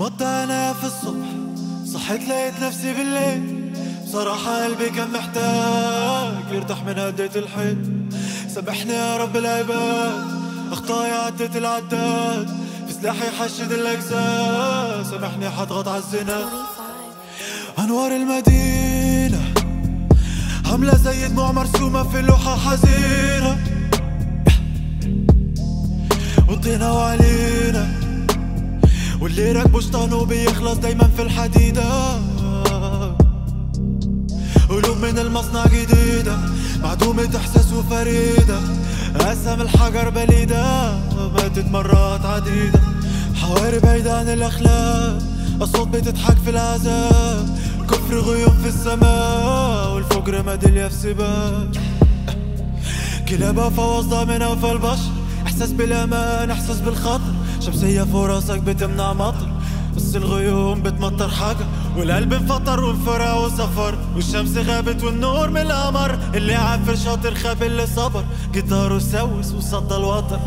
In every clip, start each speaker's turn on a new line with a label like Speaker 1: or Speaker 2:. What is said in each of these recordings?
Speaker 1: غمضت عينيا في الصبح. صحيت لقيت نفسي بالليل. بصراحة قلبي كان محتاج يرتاح من هدية الحيط. سامحني يا رب العباد. اخطائي عدت العداد. في سلاحي حشد الاجزاء سامحني حضغط عالزنا أنوار المدينة. عاملة زي دموع مرسومة في لوحة حزينة. وطينا وعلينا. واللي شطانه بيخلص دايما في الحديدة. قلوب من المصنع جديدة معدومة إحساس وفريدة قسم الحجر بليدة ماتت مرات عديدة. حواري بعيدة عن الأخلاق الصوت بتضحك في العذاب كفر غيوم في السماء والفجر ميدالية في سباق. كلابها فواز ضامنة في البشر. إحساس بالأمان إحساس بالخطر. شمسية فوق راسك بتمنع مطر. بس الغيوم بتمطر حاجة والقلب انفطر وانفرع وسفر. والشمس غابت والنور من القمر اللي عافر شاطر خاب اللي صبر. جيتاره سوس وصدى الوتر.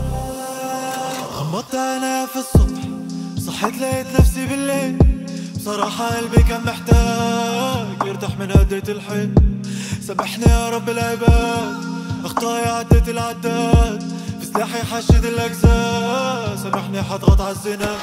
Speaker 1: غمضت عينيا في الصبح. صحيت لقيت نفسي بالليل. بصراحة قلبي كان محتاج يرتاح من هدية الحيط سامحني يا رب العباد. اخطائي عدت العداد. في سلاحي حشد الأجزاء سامحني حضغط عالزنا